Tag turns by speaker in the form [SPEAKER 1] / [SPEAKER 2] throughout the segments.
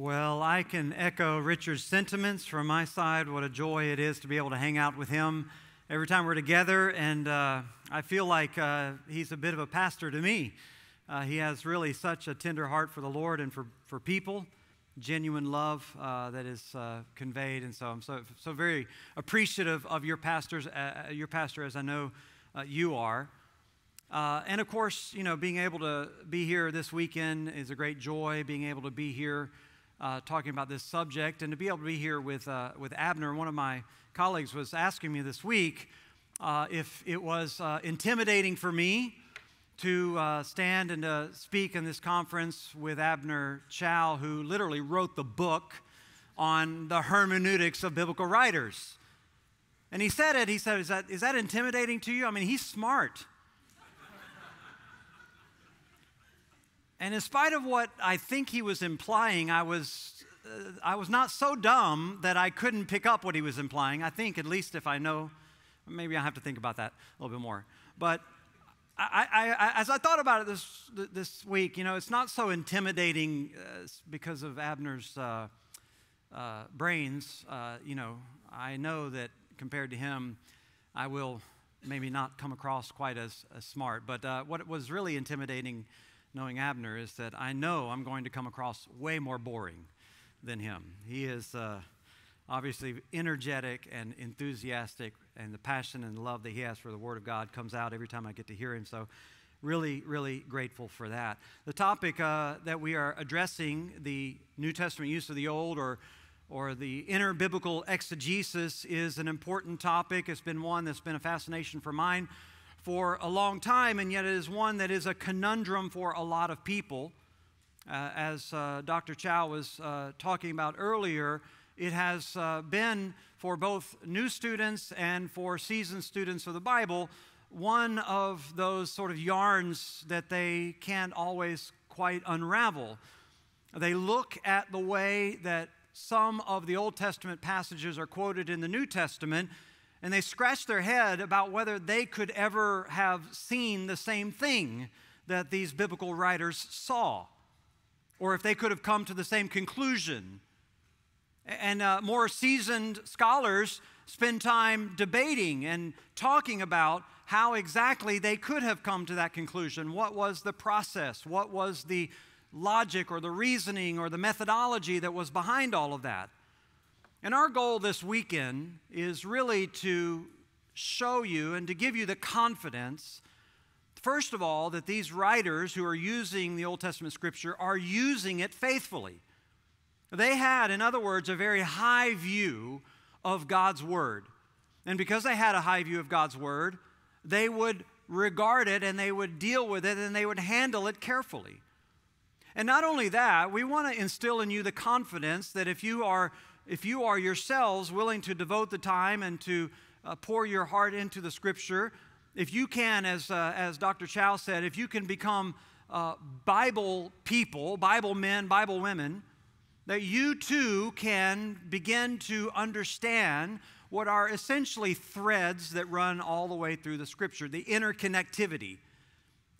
[SPEAKER 1] Well, I can echo Richard's sentiments from my side. What a joy it is to be able to hang out with him every time we're together. And uh, I feel like uh, he's a bit of a pastor to me. Uh, he has really such a tender heart for the Lord and for, for people, genuine love uh, that is uh, conveyed. And so I'm so, so very appreciative of your, pastors, uh, your pastor, as I know you are. and of course, you know, being able to be here this weekend is a great joy. Being able to be here uh, talking about this subject and to be able to be here with, uh, with Abner. One of my colleagues was asking me this week uh, if it was uh, intimidating for me to uh, stand and to speak in this conference with Abner Chou, who literally wrote the book on the hermeneutics of biblical writers. And he said it, he said, Is that, is that intimidating to you? I mean, he's smart. And in spite of what I think he was implying, I was, uh, I was not so dumb that I couldn't pick up what he was implying. I think, at least if I know, maybe I have to think about that a little bit more. But I, I, I, as I thought about it this, this week, you know, it's not so intimidating uh, because of Abner's uh, uh brains. Uh, you know, I know that compared to him, I will maybe not come across quite as, as smart. But uh, what was really intimidating knowing Abner is that I know I'm going to come across way more boring than him. He is uh, obviously energetic and enthusiastic, and the passion and love that he has for the Word of God comes out every time I get to hear him. So, really, really grateful for that. The topic uh, that we are addressing, the New Testament use of the Old or or the inner biblical exegesis is an important topic. It's been one that's been a fascination for mine for a long time, and yet it is one that is a conundrum for a lot of people. Uh, as uh, Dr. Chou was uh, talking about earlier, it has uh, been for both new students and for seasoned students of the Bible one of those sort of yarns that they can't always quite unravel. They look at the way that some of the Old Testament passages are quoted in the New Testament and they scratched their head about whether they could ever have seen the same thing that these biblical writers saw, or if they could have come to the same conclusion. And uh, more seasoned scholars spend time debating and talking about how exactly they could have come to that conclusion. What was the process? What was the logic or the reasoning or the methodology that was behind all of that? And our goal this weekend is really to show you and to give you the confidence, first of all, that these writers who are using the Old Testament scripture are using it faithfully. They had, in other words, a very high view of God's Word. And because they had a high view of God's Word, they would regard it and they would deal with it and they would handle it carefully. And not only that, we want to instill in you the confidence that if you are if you are yourselves willing to devote the time and to uh, pour your heart into the scripture, if you can, as, uh, as Dr. Chou said, if you can become uh, Bible people, Bible men, Bible women, that you too can begin to understand what are essentially threads that run all the way through the scripture, the interconnectivity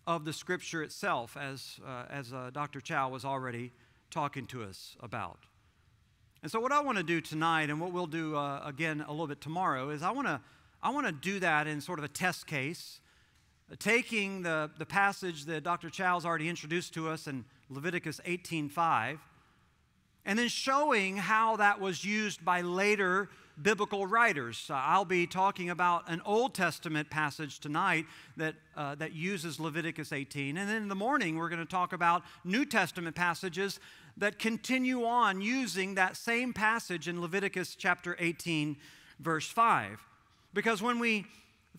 [SPEAKER 1] of the scripture itself, as, uh, as uh, Dr. Chou was already talking to us about. And so, what I want to do tonight, and what we'll do uh, again a little bit tomorrow, is I want to I want to do that in sort of a test case, uh, taking the, the passage that Dr. Chou's already introduced to us in Leviticus 18:5, and then showing how that was used by later biblical writers. Uh, I'll be talking about an Old Testament passage tonight that, uh, that uses Leviticus 18. And then in the morning, we're going to talk about New Testament passages that continue on using that same passage in Leviticus chapter 18, verse 5. Because when we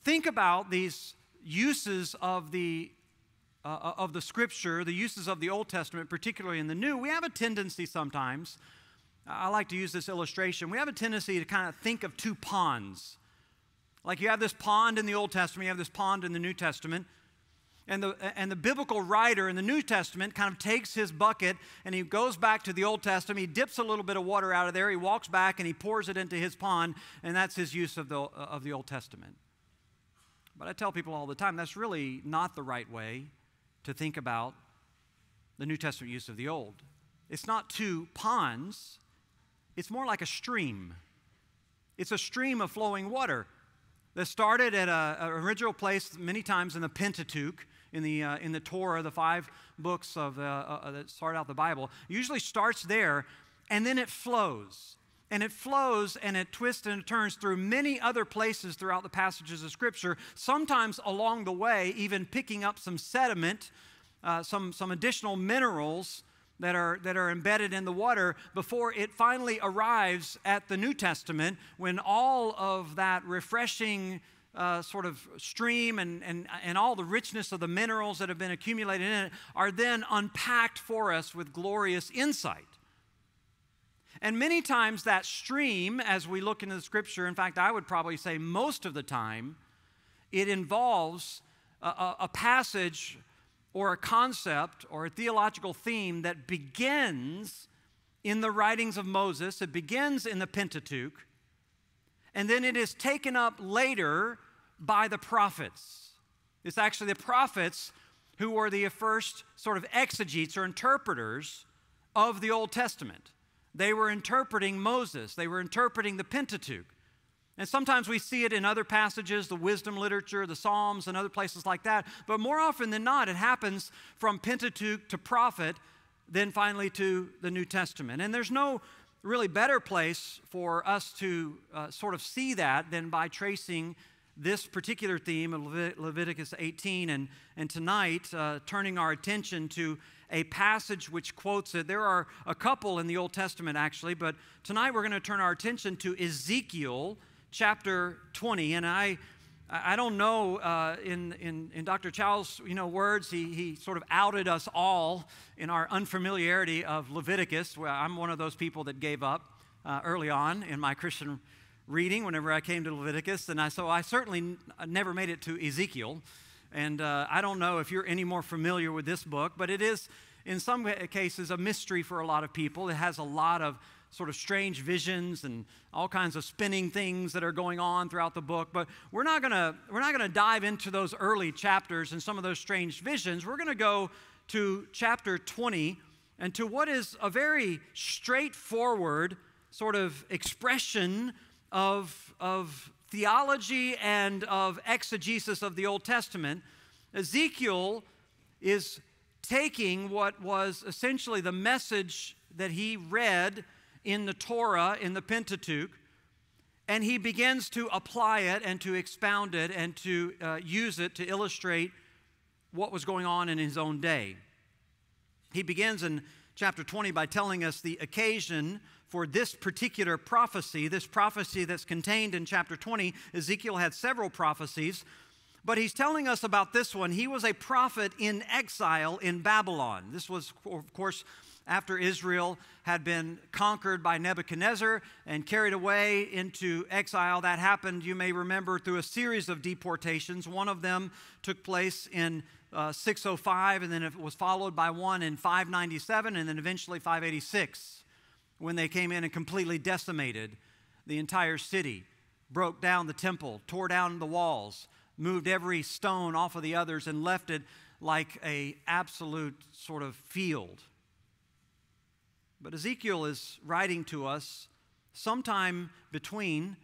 [SPEAKER 1] think about these uses of the uh, of the scripture, the uses of the Old Testament, particularly in the New, we have a tendency sometimes. I like to use this illustration. We have a tendency to kind of think of two ponds. Like you have this pond in the Old Testament, you have this pond in the New Testament. And the, and the biblical writer in the New Testament kind of takes his bucket and he goes back to the Old Testament. He dips a little bit of water out of there. He walks back and he pours it into his pond, and that's his use of the, of the Old Testament. But I tell people all the time that's really not the right way to think about the New Testament use of the Old. it's not two ponds, it's more like a stream. It's a stream of flowing water that started at an original place many times in the Pentateuch, in the, uh, in the Torah, the five books of, uh, uh, that start out the Bible. usually starts there, and then it flows. And it flows and it twists and it turns through many other places throughout the passages of Scripture, sometimes along the way, even picking up some sediment, uh, some, some additional minerals that are, that are embedded in the water before it finally arrives at the New Testament when all of that refreshing uh, sort of stream and, and, and all the richness of the minerals that have been accumulated in it are then unpacked for us with glorious insight. And many times that stream, as we look into the scripture, in fact, I would probably say most of the time, it involves a, a, a passage or a concept or a theological theme that begins in the writings of Moses, it begins in the Pentateuch, and then it is taken up later by the prophets. It's actually the prophets who were the first sort of exegetes or interpreters of the Old Testament. They were interpreting Moses, they were interpreting the Pentateuch. And sometimes we see it in other passages, the wisdom literature, the Psalms, and other places like that. But more often than not, it happens from Pentateuch to prophet, then finally to the New Testament. And there's no really better place for us to uh, sort of see that than by tracing this particular theme of Levit- Leviticus 18 and, and tonight uh, turning our attention to a passage which quotes it. There are a couple in the Old Testament actually, but tonight we're going to turn our attention to Ezekiel chapter 20. And I, I don't know, uh, in, in, in Dr. Chou's you know, words, he, he sort of outed us all in our unfamiliarity of Leviticus. Well, I'm one of those people that gave up uh, early on in my Christian reading whenever I came to Leviticus. And I, so I certainly n- never made it to Ezekiel. And uh, I don't know if you're any more familiar with this book, but it is, in some cases, a mystery for a lot of people. It has a lot of sort of strange visions and all kinds of spinning things that are going on throughout the book but we're not going to we're not going to dive into those early chapters and some of those strange visions. We're going to go to chapter 20 and to what is a very straightforward sort of expression of, of theology and of exegesis of the Old Testament, Ezekiel is taking what was essentially the message that he read in the Torah, in the Pentateuch, and he begins to apply it and to expound it and to uh, use it to illustrate what was going on in his own day. He begins in chapter 20 by telling us the occasion for this particular prophecy, this prophecy that's contained in chapter 20. Ezekiel had several prophecies, but he's telling us about this one. He was a prophet in exile in Babylon. This was, of course, after Israel had been conquered by Nebuchadnezzar and carried away into exile. That happened, you may remember, through a series of deportations. One of them took place in uh, 605, and then it was followed by one in 597, and then eventually 586 when they came in and completely decimated the entire city, broke down the temple, tore down the walls, moved every stone off of the others, and left it like a absolute sort of field. But Ezekiel is writing to us sometime between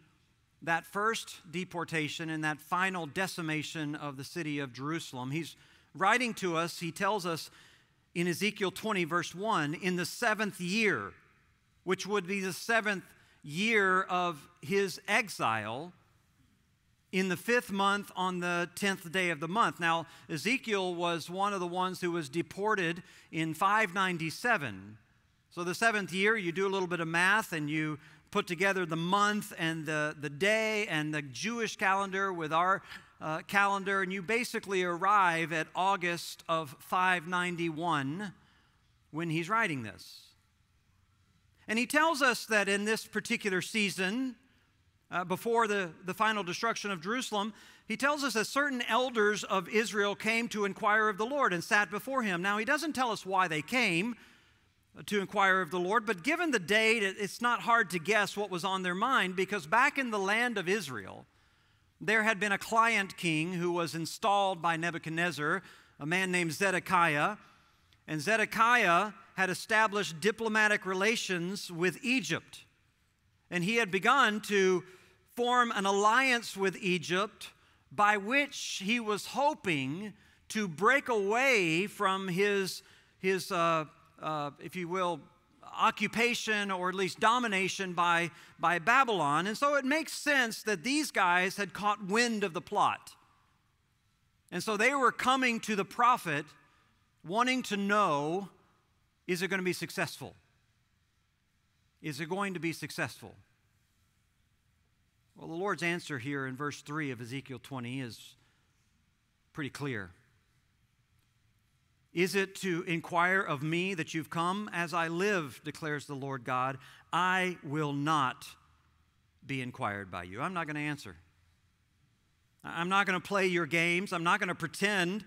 [SPEAKER 1] that first deportation and that final decimation of the city of Jerusalem. He's writing to us, he tells us in Ezekiel 20, verse 1, in the seventh year which would be the seventh year of his exile, in the fifth month on the tenth day of the month. Now, Ezekiel was one of the ones who was deported in 597. So, the seventh year, you do a little bit of math and you put together the month and the, the day and the Jewish calendar with our uh, calendar, and you basically arrive at August of 591 when he's writing this. And he tells us that in this particular season, uh, before the, the final destruction of Jerusalem, he tells us that certain elders of Israel came to inquire of the Lord and sat before him. Now, he doesn't tell us why they came to inquire of the Lord, but given the date, it's not hard to guess what was on their mind because back in the land of Israel, there had been a client king who was installed by Nebuchadnezzar, a man named Zedekiah. And Zedekiah had established diplomatic relations with Egypt. And he had begun to form an alliance with Egypt by which he was hoping to break away from his, his uh, uh, if you will, occupation or at least domination by, by Babylon. And so it makes sense that these guys had caught wind of the plot. And so they were coming to the prophet wanting to know is it going to be successful? Is it going to be successful? Well, the Lord's answer here in verse 3 of Ezekiel 20 is pretty clear. Is it to inquire of me that you've come? As I live, declares the Lord God, I will not be inquired by you. I'm not going to answer. I'm not going to play your games. I'm not going to pretend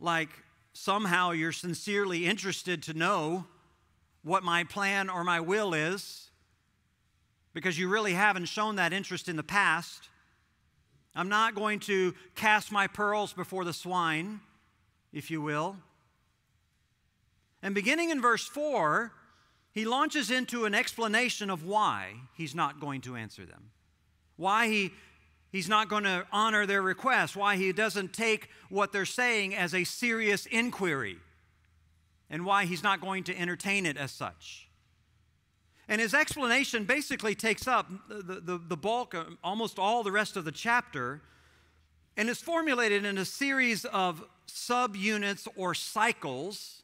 [SPEAKER 1] like somehow you're sincerely interested to know what my plan or my will is because you really haven't shown that interest in the past. I'm not going to cast my pearls before the swine, if you will. And beginning in verse 4, he launches into an explanation of why he's not going to answer them. Why he, he's not going to honor their request. Why he doesn't take what they're saying as a serious inquiry. And why he's not going to entertain it as such. And his explanation basically takes up the, the, the bulk, of almost all the rest of the chapter, and is formulated in a series of subunits or cycles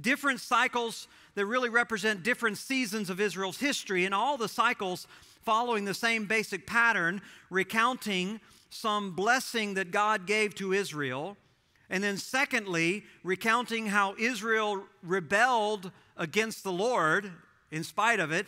[SPEAKER 1] different cycles that really represent different seasons of Israel's history, and all the cycles following the same basic pattern, recounting some blessing that God gave to Israel. And then, secondly, recounting how Israel rebelled against the Lord in spite of it.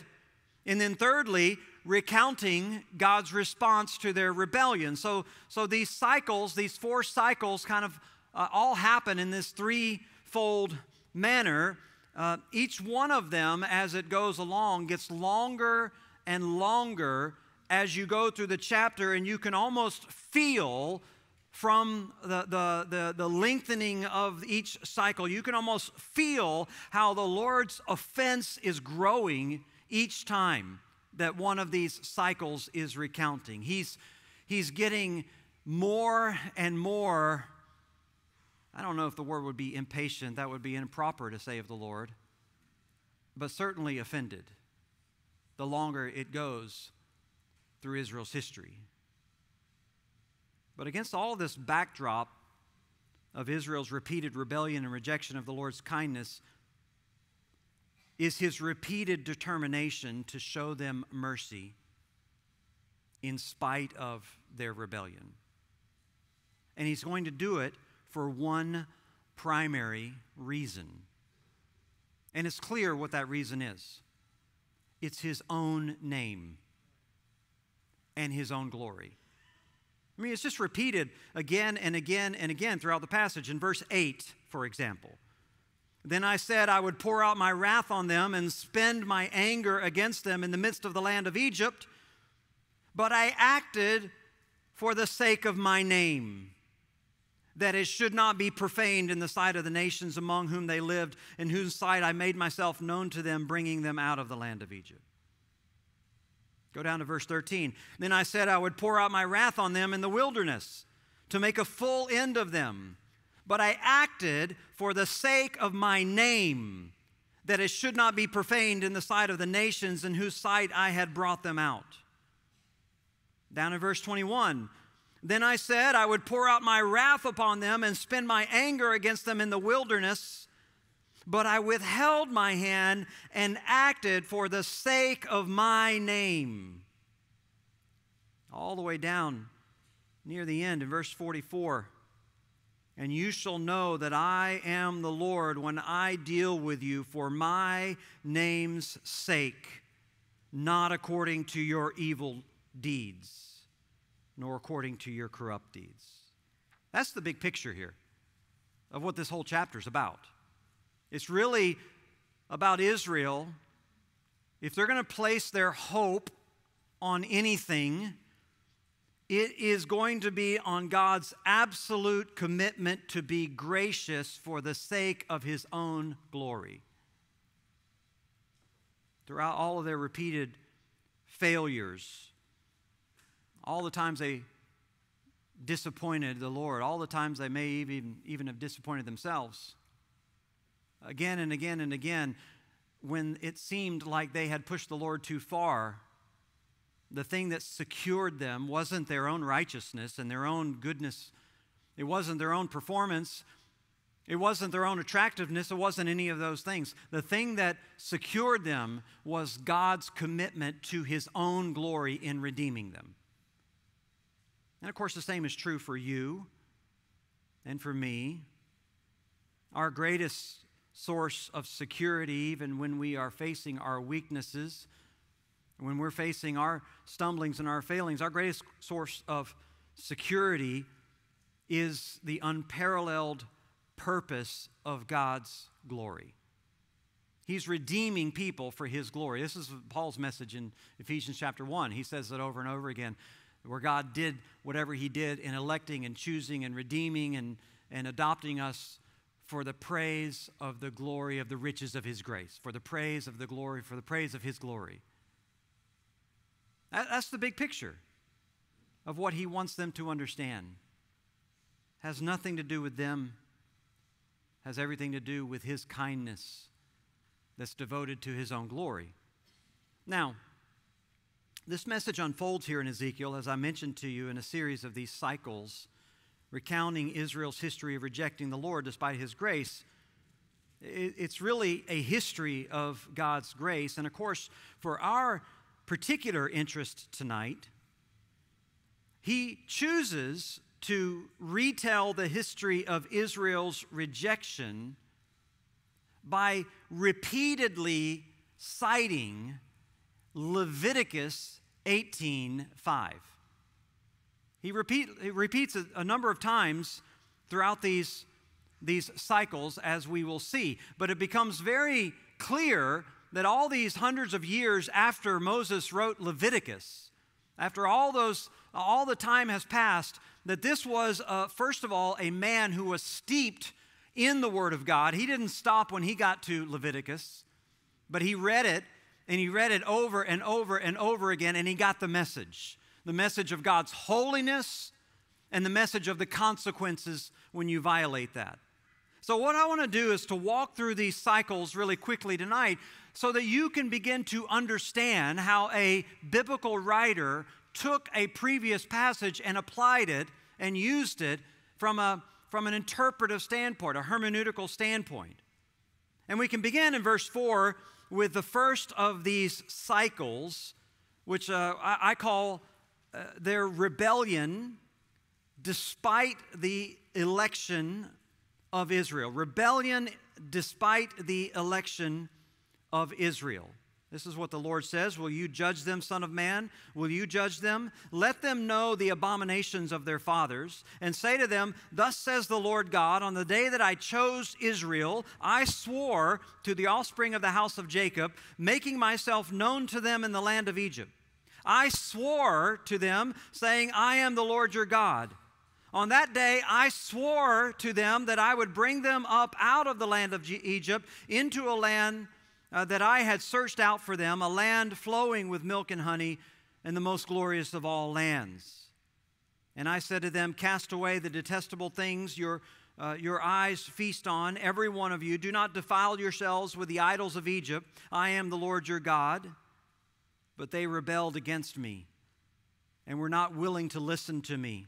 [SPEAKER 1] And then, thirdly, recounting God's response to their rebellion. So, so these cycles, these four cycles, kind of uh, all happen in this threefold manner, uh, each one of them, as it goes along, gets longer and longer as you go through the chapter, and you can almost feel from the, the, the, the, lengthening of each cycle, you can almost feel how the Lord's offense is growing each time that one of these cycles is recounting. He's, he's getting more and more I don't know if the word would be impatient, that would be improper to say of the Lord, but certainly offended the longer it goes through Israel's history. But against all this backdrop of Israel's repeated rebellion and rejection of the Lord's kindness is his repeated determination to show them mercy in spite of their rebellion. And he's going to do it for one primary reason. And it's clear what that reason is it's his own name and his own glory. I mean, it's just repeated again and again and again throughout the passage. In verse 8, for example, then I said I would pour out my wrath on them and spend my anger against them in the midst of the land of Egypt, but I acted for the sake of my name that it should not be profaned in the sight of the nations among whom they lived, in whose sight I made myself known to them, bringing them out of the land of Egypt. Go down to verse 13. Then I said I would pour out my wrath on them in the wilderness to make a full end of them. But I acted for the sake of my name, that it should not be profaned in the sight of the nations in whose sight I had brought them out. Down in verse 21 then I said, I would pour out my wrath upon them and spend my anger against them in the wilderness. But I withheld my hand and acted for the sake of my name. All the way down near the end in verse 44. And you shall know that I am the Lord when I deal with you for my name's sake, not according to your evil deeds nor according to your corrupt deeds. That's the big picture here of what this whole chapter is about. It's really about Israel. If they're going to place their hope on anything, It is going to be on God's absolute commitment to be gracious for the sake of His own glory. Throughout all of their repeated failures, all the times they disappointed the Lord, all the times they may even, even have disappointed themselves, again and again and again, when it seemed like they had pushed the Lord too far, the thing that secured them wasn't their own righteousness and their own goodness. It wasn't their own performance. It wasn't their own attractiveness. It wasn't any of those things. The thing that secured them was God's commitment to his own glory in redeeming them. And of course, the same is true for you and for me. Our greatest source of security, even when we are facing our weaknesses, when we're facing our stumblings and our failings, our greatest source of security is the unparalleled purpose of God's glory. He's redeeming people for his glory. This is Paul's message in Ephesians chapter 1. He says it over and over again, where God did whatever he did in electing and choosing and redeeming and, and adopting us for the praise of the glory of the riches of his grace, for the praise of the glory, for the praise of his glory. That's the big picture of what he wants them to understand. Has nothing to do with them, has everything to do with his kindness that's devoted to his own glory. Now, this message unfolds here in Ezekiel, as I mentioned to you, in a series of these cycles recounting Israel's history of rejecting the Lord despite his grace. It's really a history of God's grace. And of course, for our particular interest tonight, he chooses to retell the history of Israel's rejection by repeatedly citing Leviticus 18:5. He, repeat, he repeats it a number of times throughout these, these cycles, as we will see. But it becomes very clear that all these hundreds of years after Moses wrote Leviticus, after all those, all the time has passed, that this was, uh, first of all, a man who was steeped in the Word of God. He didn't stop when he got to Leviticus, but he read it and he read it over and over and over again, and he got the message the message of God's holiness and the message of the consequences when you violate that. So, what I want to do is to walk through these cycles really quickly tonight so that you can begin to understand how a biblical writer took a previous passage and applied it and used it from, a, from an interpretive standpoint, a hermeneutical standpoint. And we can begin in verse 4 with the first of these cycles, which uh, I, I, call uh, their rebellion despite the election of Israel. Rebellion despite the election of Israel. This is what the Lord says Will you judge them, Son of Man? Will you judge them? Let them know the abominations of their fathers, and say to them, Thus says the Lord God, on the day that I chose Israel, I swore to the offspring of the house of Jacob, making myself known to them in the land of Egypt. I swore to them, saying, I am the Lord your God. On that day, I swore to them that I would bring them up out of the land of Egypt into a land uh, that I had searched out for them, a land flowing with milk and honey, and the most glorious of all lands. And I said to them, Cast away the detestable things your, uh, your eyes feast on, every one of you. Do not defile yourselves with the idols of Egypt. I am the Lord your God. But they rebelled against me and were not willing to listen to me.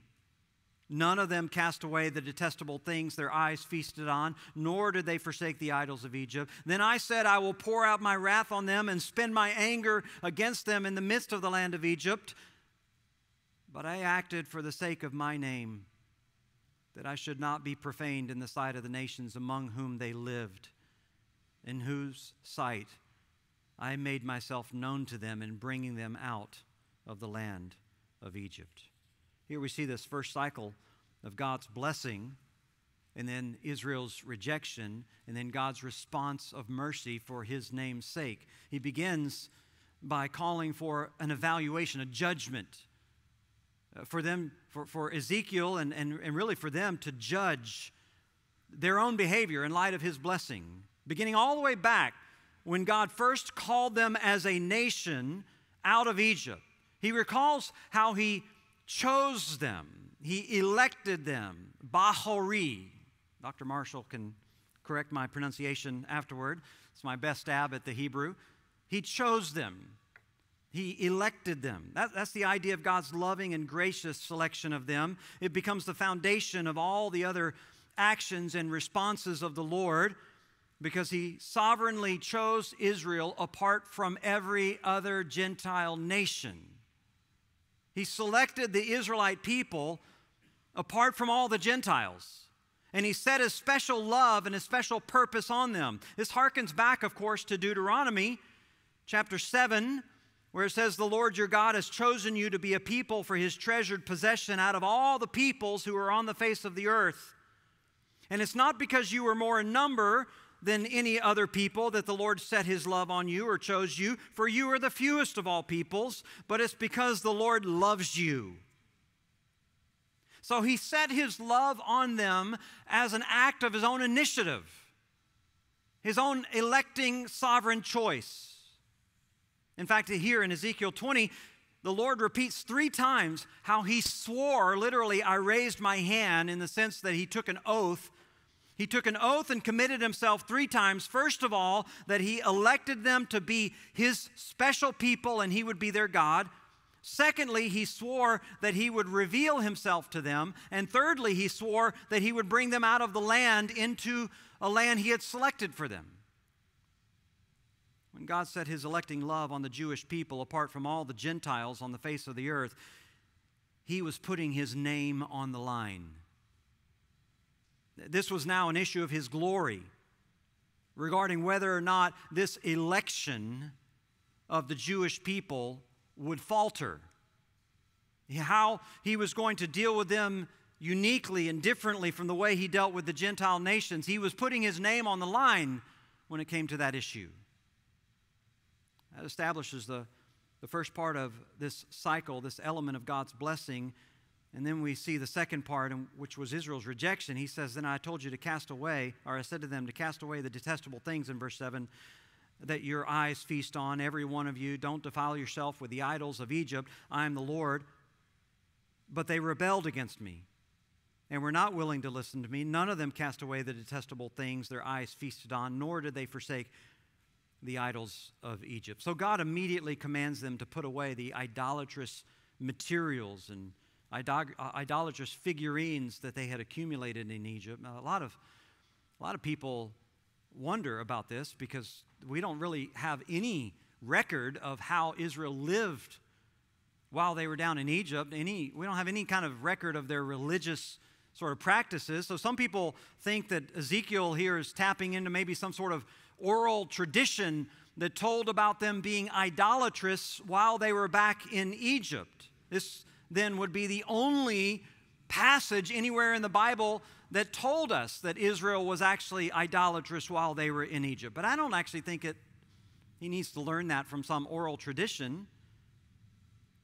[SPEAKER 1] None of them cast away the detestable things their eyes feasted on, nor did they forsake the idols of Egypt. Then I said, I will pour out my wrath on them and spend my anger against them in the midst of the land of Egypt. But I acted for the sake of my name, that I should not be profaned in the sight of the nations among whom they lived, in whose sight I made myself known to them in bringing them out of the land of Egypt. Here we see this first cycle of God's blessing, and then Israel's rejection, and then God's response of mercy for his name's sake. He begins by calling for an evaluation, a judgment. uh, for them, for, for Ezekiel, and, and, and really for them to judge their own behavior in light of his blessing, beginning all the way back when God first called them as a nation out of Egypt. He recalls how he chose them, he elected them, Bahori. Dr. Marshall can correct my pronunciation afterward. It's my best stab at the Hebrew. He chose them. He elected them. That, that's the idea of God's loving and gracious selection of them. It becomes the foundation of all the other actions and responses of the Lord because he sovereignly chose Israel apart from every other Gentile nation. He selected the Israelite people apart from all the Gentiles. And he set his special love and his special purpose on them. This harkens back, of course, to Deuteronomy chapter 7, where it says, The Lord your God has chosen you to be a people for his treasured possession out of all the peoples who are on the face of the earth. And it's not because you were more in number than any other people that the Lord set his love on you or chose you, for you are the fewest of all peoples, but it's because the Lord loves you. So he set his love on them as an act of his own initiative, his own electing sovereign choice. In fact, here in Ezekiel 20, the Lord repeats three times how he swore, literally, I raised my hand, in the sense that he took an oath. He took an oath and committed himself three times. First of all, that he elected them to be his special people and he would be their God. Secondly, he swore that he would reveal himself to them. And thirdly, he swore that he would bring them out of the land into a land he had selected for them. When God set his electing love on the Jewish people apart from all the Gentiles on the face of the earth, he was putting his name on the line. This was now an issue of his glory regarding whether or not this election of the Jewish people would falter. How he was going to deal with them uniquely and differently from the way he dealt with the Gentile nations. He was putting his name on the line when it came to that issue. That establishes the, the first part of this cycle, this element of God's blessing. And then we see the second part, which was Israel's rejection. He says, Then I told you to cast away, or I said to them to cast away the detestable things in verse 7 that your eyes feast on, every one of you. Don't defile yourself with the idols of Egypt. I am the Lord. But they rebelled against me and were not willing to listen to me. None of them cast away the detestable things their eyes feasted on, nor did they forsake the idols of Egypt. So God immediately commands them to put away the idolatrous materials and Uh, idolatrous figurines that they had accumulated in Egypt. A lot of, a lot of people wonder about this because we don't really have any record of how Israel lived while they were down in Egypt. Any, we don't have any kind of record of their religious sort of practices. So some people think that Ezekiel here is tapping into maybe some sort of oral tradition that told about them being idolatrous while they were back in Egypt. This then would be the only passage anywhere in the Bible that told us that Israel was actually idolatrous while they were in Egypt. But I don't actually think it, he needs to learn that from some oral tradition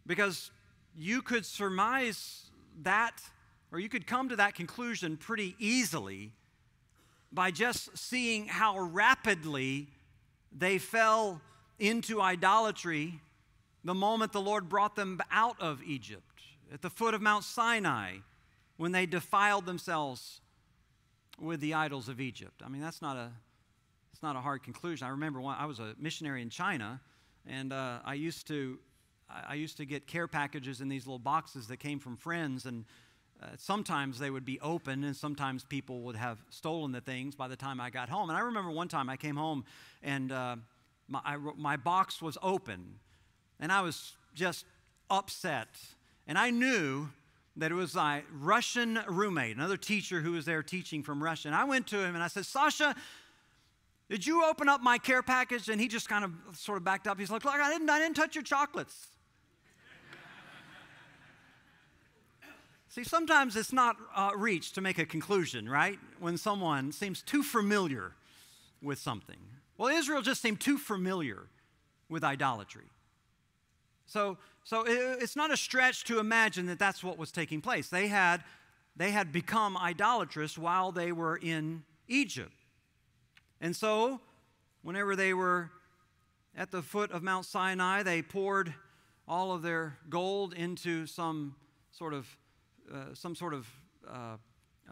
[SPEAKER 1] because you could surmise that or you could come to that conclusion pretty easily by just seeing how rapidly they fell into idolatry the moment the Lord brought them out of Egypt at the foot of Mount Sinai when they defiled themselves with the idols of Egypt. I mean, that's not a, it's not a hard conclusion. I remember when I was a missionary in China, and uh, I used to, I used to get care packages in these little boxes that came from friends, and uh, sometimes they would be open, and sometimes people would have stolen the things by the time I got home. And I remember one time I came home, and uh, my, I, my box was open, and I was just upset. And I knew that it was my Russian roommate, another teacher who was there teaching from Russian. I went to him and I said, Sasha, did you open up my care package? And he just kind of sort of backed up. He's like, Look, I didn't, I didn't touch your chocolates. See, sometimes it's not uh, reach to make a conclusion, right? When someone seems too familiar with something. Well, Israel just seemed too familiar with idolatry. So so it's not a stretch to imagine that that's what was taking place. They had, they had become idolatrous while they were in Egypt. And so, whenever they were at the foot of Mount Sinai, they poured all of their gold into some sort of, uh, some sort of uh,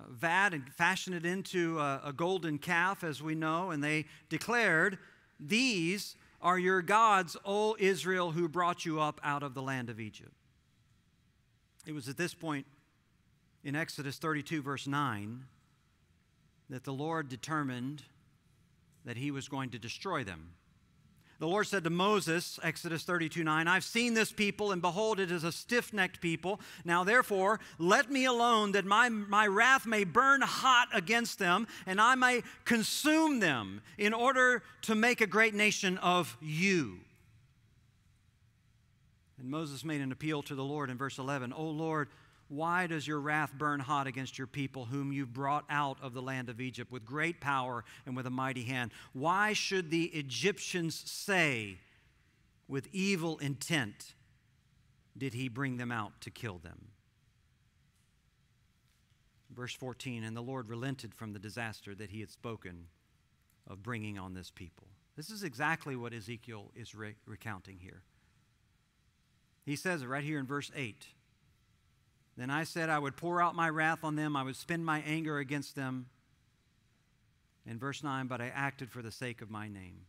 [SPEAKER 1] vat and fashioned it into a, a golden calf, as we know, and they declared, These are your gods, O Israel, who brought you up out of the land of Egypt. It was at this point in Exodus 32, verse 9, that the Lord determined that he was going to destroy them. The Lord said to Moses, Exodus 32 9, I've seen this people, and behold, it is a stiff necked people. Now, therefore, let me alone, that my, my wrath may burn hot against them, and I may consume them, in order to make a great nation of you. And Moses made an appeal to the Lord in verse 11 O Lord, why does your wrath burn hot against your people, whom you brought out of the land of Egypt with great power and with a mighty hand? Why should the Egyptians say, with evil intent, did he bring them out to kill them? Verse 14 And the Lord relented from the disaster that he had spoken of bringing on this people. This is exactly what Ezekiel is re- recounting here. He says it right here in verse 8. Then I said, I would pour out my wrath on them, I would spend my anger against them. In verse 9, but I acted for the sake of my name.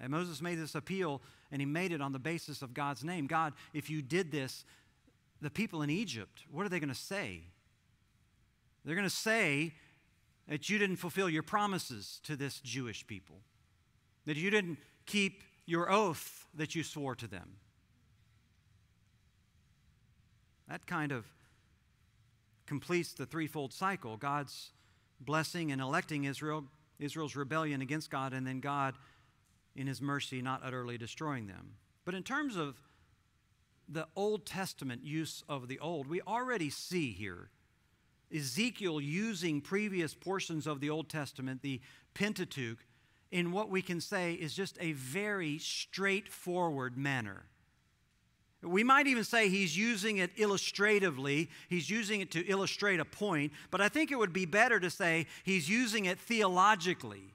[SPEAKER 1] And Moses made this appeal, and he made it on the basis of God's name. God, if you did this, the people in Egypt, what are they going to say? They're going to say that you didn't fulfill your promises to this Jewish people, that you didn't keep your oath that you swore to them. That kind of completes the threefold cycle God's blessing and electing Israel, Israel's rebellion against God, and then God, in his mercy, not utterly destroying them. But in terms of the Old Testament use of the Old, we already see here Ezekiel using previous portions of the Old Testament, the Pentateuch, in what we can say is just a very straightforward manner. We might even say he's using it illustratively. He's using it to illustrate a point, but I think it would be better to say he's using it theologically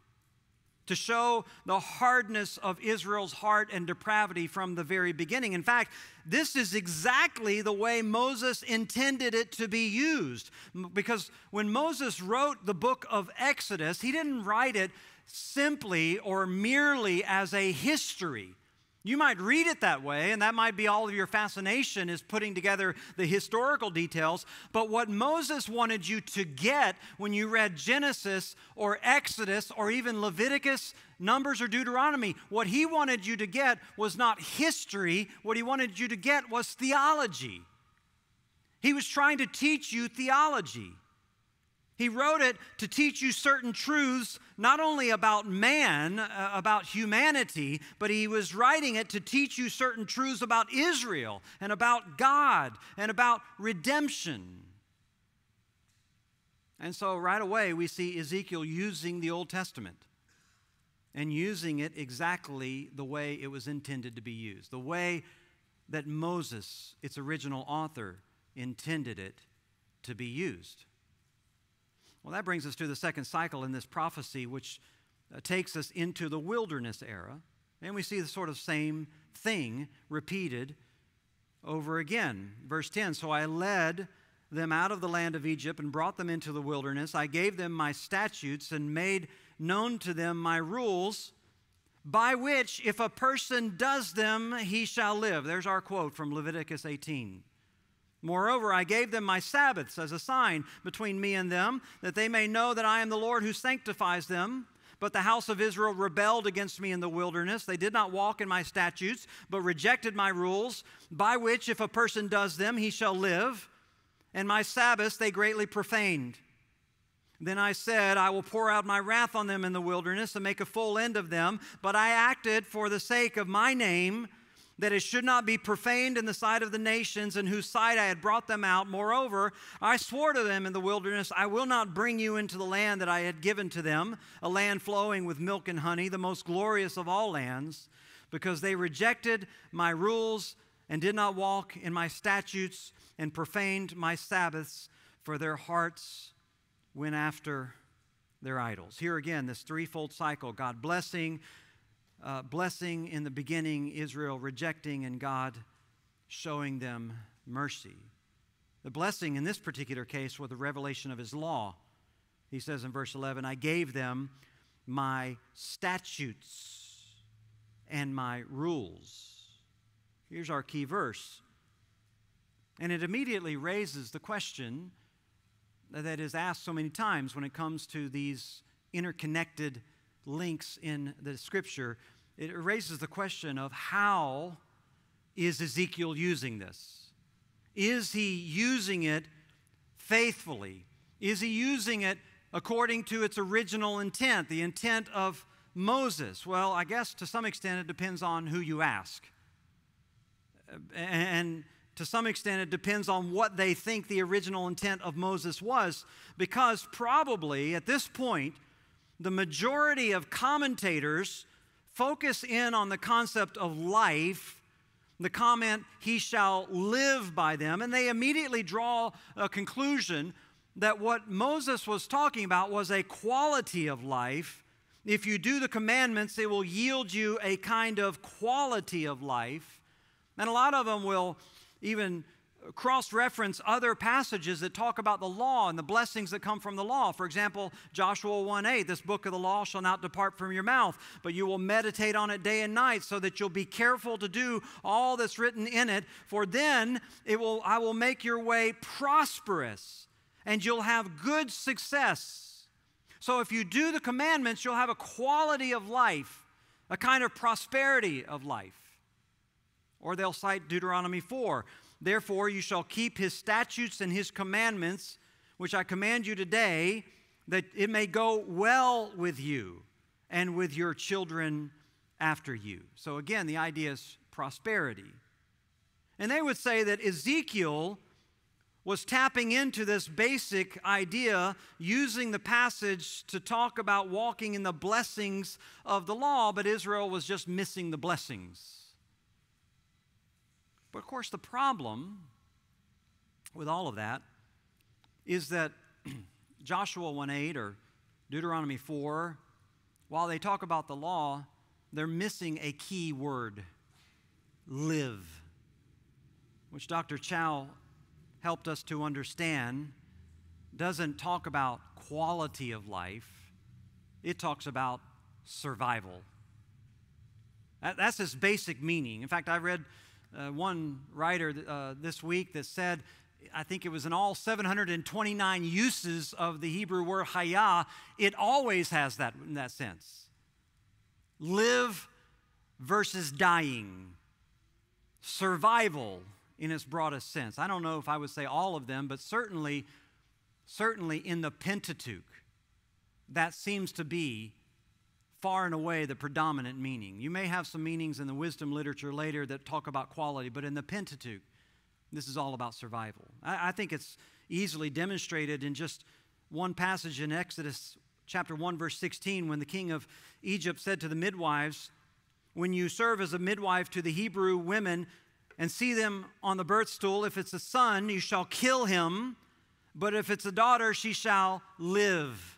[SPEAKER 1] to show the hardness of Israel's heart and depravity from the very beginning. In fact, this is exactly the way Moses intended it to be used. Because when Moses wrote the book of Exodus, he didn't write it simply or merely as a history. You might read it that way, and that might be all of your fascination is putting together the historical details. But what Moses wanted you to get when you read Genesis or Exodus or even Leviticus, Numbers, or Deuteronomy, what he wanted you to get was not history, what he wanted you to get was theology. He was trying to teach you theology. He wrote it to teach you certain truths, not only about man, uh, about humanity, but he was writing it to teach you certain truths about Israel and about God and about redemption. And so, right away, we see Ezekiel using the Old Testament and using it exactly the way it was intended to be used, the way that Moses, its original author, intended it to be used. Well, that brings us to the second cycle in this prophecy, which uh, takes us into the wilderness era. And we see the sort of same thing repeated over again. Verse 10 So I led them out of the land of Egypt and brought them into the wilderness. I gave them my statutes and made known to them my rules, by which, if a person does them, he shall live. There's our quote from Leviticus 18. Moreover, I gave them my Sabbaths as a sign between me and them, that they may know that I am the Lord who sanctifies them. But the house of Israel rebelled against me in the wilderness. They did not walk in my statutes, but rejected my rules, by which, if a person does them, he shall live. And my Sabbaths they greatly profaned. Then I said, I will pour out my wrath on them in the wilderness and make a full end of them. But I acted for the sake of my name that it should not be profaned in the sight of the nations in whose sight I had brought them out. Moreover, I swore to them in the wilderness, I will not bring you into the land that I had given to them, a land flowing with milk and honey, the most glorious of all lands. because they rejected my rules and did not walk in my statutes and profaned my Sabbaths, for their hearts went after their idols. Here again, this threefold cycle God blessing, uh, blessing in the beginning, Israel rejecting, and God showing them mercy. The blessing in this particular case was the revelation of his law. He says in verse 11, I gave them my statutes and my rules. Here's our key verse. And it immediately raises the question that is asked so many times when it comes to these interconnected links in the scripture. It raises the question of how is Ezekiel using this? Is he using it faithfully? Is he using it according to its original intent, the intent of Moses? Well, I guess to some extent it depends on who you ask. And to some extent, it depends on what they think the original intent of Moses was, because probably at this point, the majority of commentators focus in on the concept of life, the comment, he shall live by them, and they immediately draw a conclusion that what Moses was talking about was a quality of life. If you do the commandments, it will yield you a kind of quality of life. And a lot of them will even cross reference other passages that talk about the law and the blessings that come from the law. For example, Joshua 1 8, this book of the law shall not depart from your mouth, but you will meditate on it day and night, so that you'll be careful to do all that's written in it. For then it will, I will make your way prosperous, and you'll have good success. So if you do the commandments, you'll have a quality of life, a kind of prosperity of life. Or they'll cite Deuteronomy 4. Therefore, you shall keep his statutes and his commandments, which I command you today, that it may go well with you and with your children after you. So, again, the idea is prosperity. And they would say that Ezekiel was tapping into this basic idea, using the passage to talk about walking in the blessings of the law, but Israel was just missing the blessings. But of course, the problem with all of that is that Joshua 1 8 or Deuteronomy 4, while they talk about the law, they're missing a key word live, which Dr. Chou helped us to understand doesn't talk about quality of life, it talks about survival. That's its basic meaning. In fact, I read uh, one writer uh, this week that said, I think it was in all 729 uses of the Hebrew word hayah, it always has that in that sense. Live versus dying, survival in its broadest sense. I don't know if I would say all of them, but certainly, certainly in the Pentateuch, that seems to be far and away the predominant meaning. You may have some meanings in the wisdom literature later that talk about quality, but in the Pentateuch, this is all about survival. I, I think it's easily demonstrated in just one passage in Exodus chapter 1, verse 16, when the king of Egypt said to the midwives, When you serve as a midwife to the Hebrew women and see them on the birth stool, if it's a son, you shall kill him, but if it's a daughter, she shall live.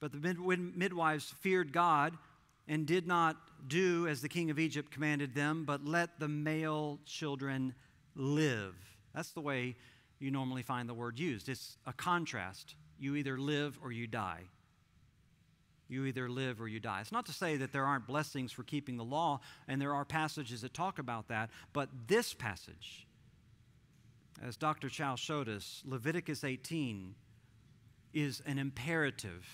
[SPEAKER 1] But the midwives feared God and did not do as the king of Egypt commanded them, but let the male children live. That's the way you normally find the word used. It's a contrast. You either live or you die. You either live or you die. It's not to say that there aren't blessings for keeping the law, and there are passages that talk about that, but this passage, as Dr. Chou showed us, Leviticus 18, is an imperative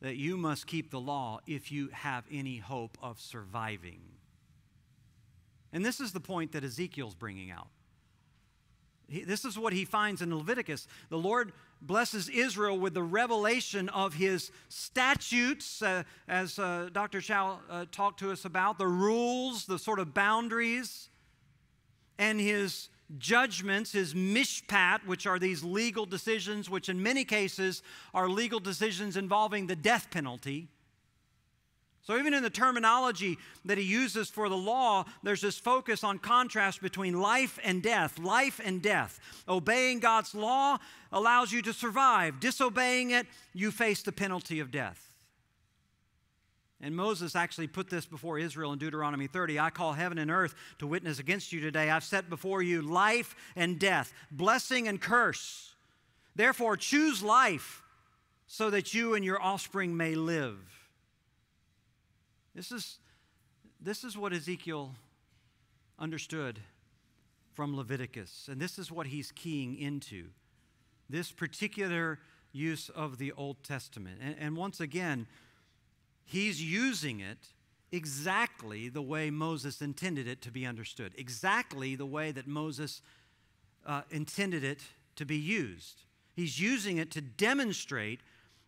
[SPEAKER 1] that you must keep the law if you have any hope of surviving. And this is the point that Ezekiel's bringing out. He, this is what he finds in Leviticus. The Lord blesses Israel with the revelation of his statutes, uh, as uh, Dr. Chou uh, talked to us about, the rules, the sort of boundaries, and his judgments, his mishpat, which are these legal decisions, which in many cases are legal decisions involving the death penalty. So, even in the terminology that he uses for the law, there's this focus on contrast between life and death. Life and death. Obeying God's law allows you to survive, disobeying it, you face the penalty of death. And Moses actually put this before Israel in Deuteronomy 30 I call heaven and earth to witness against you today. I've set before you life and death, blessing and curse. Therefore, choose life so that you and your offspring may live. This is, this is what Ezekiel understood from Leviticus, and this is what he's keying into this particular use of the Old Testament. And, and once again, he's using it exactly the way Moses intended it to be understood, exactly the way that Moses uh, intended it to be used. He's using it to demonstrate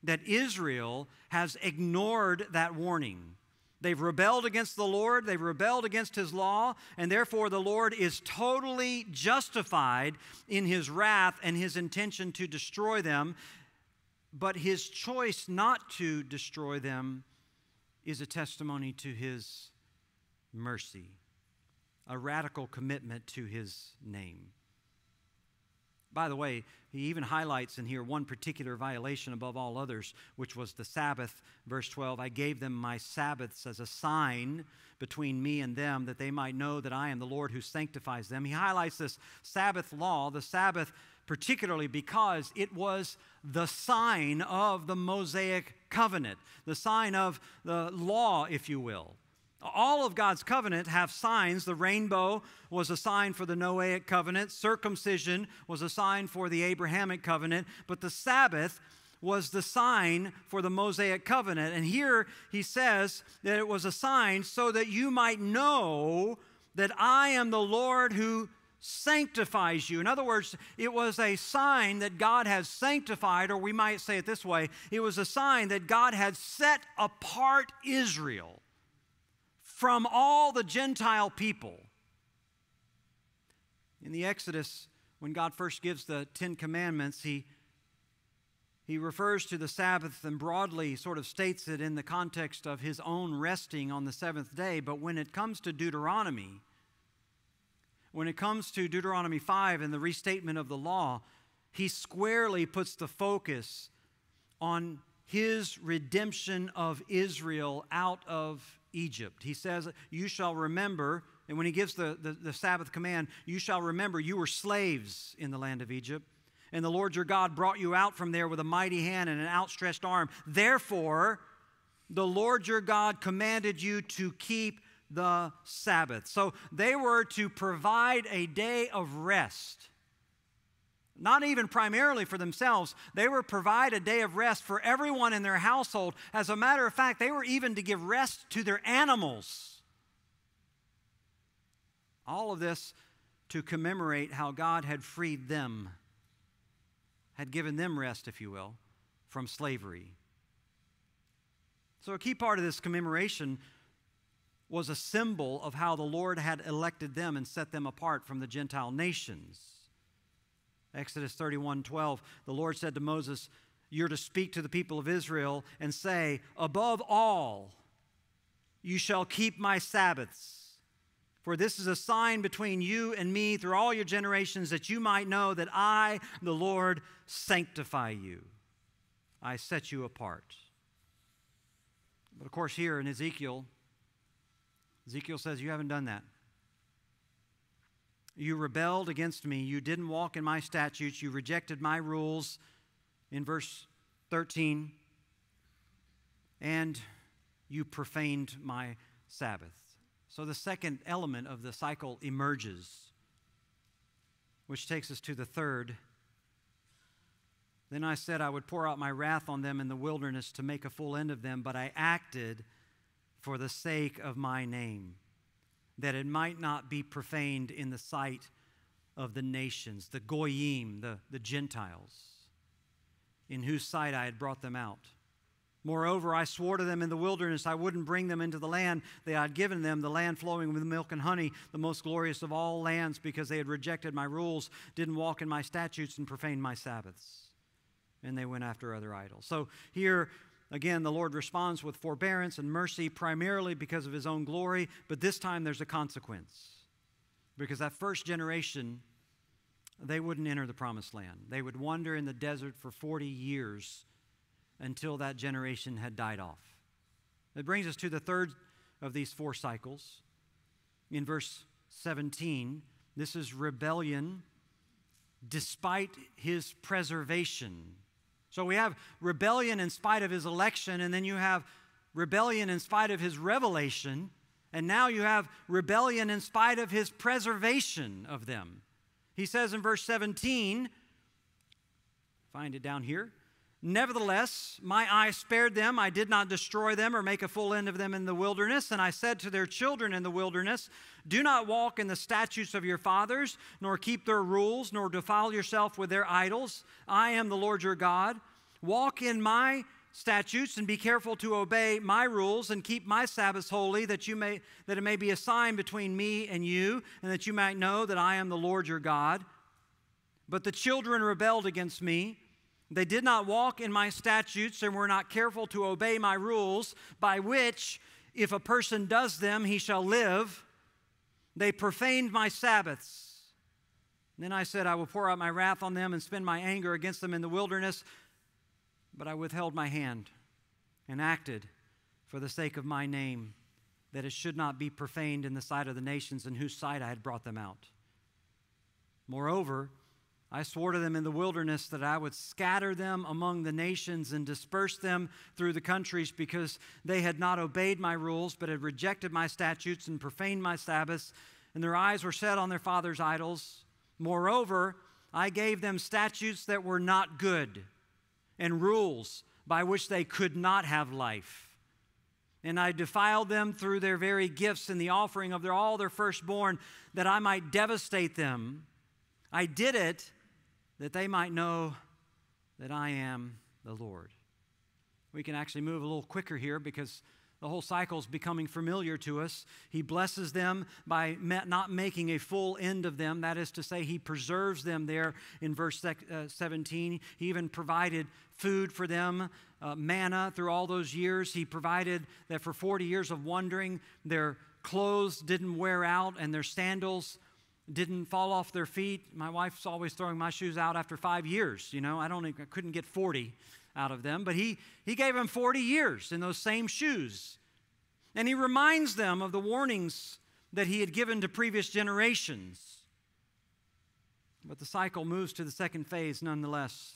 [SPEAKER 1] that Israel has ignored that warning. They've rebelled against the Lord, they've rebelled against His law, and therefore the Lord is totally justified in His wrath and His intention to destroy them. But His choice not to destroy them is a testimony to His mercy, a radical commitment to His name. By the way, he even highlights in here one particular violation above all others, which was the Sabbath. Verse 12 I gave them my Sabbaths as a sign between me and them, that they might know that I am the Lord who sanctifies them. He highlights this Sabbath law, the Sabbath, particularly because it was the sign of the Mosaic covenant, the sign of the law, if you will. All of God's covenant have signs. The rainbow was a sign for the Noahic covenant, circumcision was a sign for the Abrahamic covenant, but the Sabbath was the sign for the Mosaic covenant. And here he says that it was a sign so that you might know that I am the Lord who sanctifies you. In other words, it was a sign that God has sanctified, or we might say it this way it was a sign that God had set apart Israel from all the Gentile people. In the Exodus, when God first gives the Ten Commandments, he, he refers to the Sabbath and broadly sort of states it in the context of his own resting on the seventh day. But when it comes to Deuteronomy, when it comes to Deuteronomy 5 and the restatement of the law, he squarely puts the focus on his redemption of Israel out of Egypt. He says, You shall remember, and when he gives the, the, the, Sabbath command, you shall remember you were slaves in the land of Egypt, and the Lord your God brought you out from there with a mighty hand and an outstretched arm. Therefore, the Lord your God commanded you to keep the Sabbath. So they were to provide a day of rest not even primarily for themselves. They were provide a day of rest for everyone in their household. As a matter of fact, they were even to give rest to their animals. All of this to commemorate how God had freed them, had given them rest, if you will, from slavery. So, a key part of this commemoration was a symbol of how the Lord had elected them and set them apart from the Gentile nations. Exodus 31 12, the Lord said to Moses, You're to speak to the people of Israel and say, Above all, you shall keep my Sabbaths. For this is a sign between you and me through all your generations, that you might know that I, the Lord, sanctify you. I set you apart. But of course, here in Ezekiel, Ezekiel says, You haven't done that. You rebelled against me. You didn't walk in my statutes. You rejected my rules in verse 13. And you profaned my Sabbath. So the second element of the cycle emerges, which takes us to the third. Then I said I would pour out my wrath on them in the wilderness to make a full end of them, but I acted for the sake of my name that it might not be profaned in the sight of the nations, the Goyim, the, the Gentiles, in whose sight I had brought them out. Moreover, I swore to them in the wilderness I wouldn't bring them into the land that I had given them, the land flowing with milk and honey, the most glorious of all lands, because they had rejected my rules, didn't walk in my statutes, and profaned my Sabbaths. And they went after other idols. So here, Again, the Lord responds with forbearance and mercy, primarily because of his own glory, but this time there's a consequence. Because that first generation, they wouldn't enter the promised land. They would wander in the desert for 40 years until that generation had died off. It brings us to the third of these four cycles. In verse 17, this is rebellion despite his preservation. So we have rebellion in spite of his election, and then you have rebellion in spite of his revelation, and now you have rebellion in spite of his preservation of them. He says in verse 17, find it down here. Nevertheless, my eye spared them. I did not destroy them or make a full end of them in the wilderness. And I said to their children in the wilderness, Do not walk in the statutes of your fathers, nor keep their rules, nor defile yourself with their idols. I am the Lord your God. Walk in my statutes and be careful to obey my rules and keep my sabbaths holy that you may that it may be a sign between me and you and that you might know that I am the Lord your God but the children rebelled against me they did not walk in my statutes and were not careful to obey my rules, by which, if a person does them, he shall live. They profaned my Sabbaths. Then I said, I will pour out my wrath on them and spend my anger against them in the wilderness. But I withheld my hand and acted for the sake of my name, that it should not be profaned in the sight of the nations in whose sight I had brought them out. Moreover, I swore to them in the wilderness that I would scatter them among the nations and disperse them through the countries because they had not obeyed my rules, but had rejected my statutes and profaned my Sabbaths, and their eyes were set on their father's idols. Moreover, I gave them statutes that were not good and rules by which they could not have life. And I defiled them through their very gifts and the offering of their, all their firstborn, that I might devastate them. I did it that they might know that I am the Lord. We can actually move a little quicker here because the whole cycle is becoming familiar to us. He blesses them by not making a full end of them. That is to say, He preserves them there in verse uh, 17. He even provided food for them, uh, manna through all those years. He provided that for 40 years of wandering, their clothes didn't wear out and their sandals didn't fall off their feet. My wife's always throwing my shoes out after five years. You know, I don't I couldn't get 40 out of them, but he, he gave them 40 years in those same shoes. And he reminds them of the warnings that he had given to previous generations. But the cycle moves to the second phase nonetheless.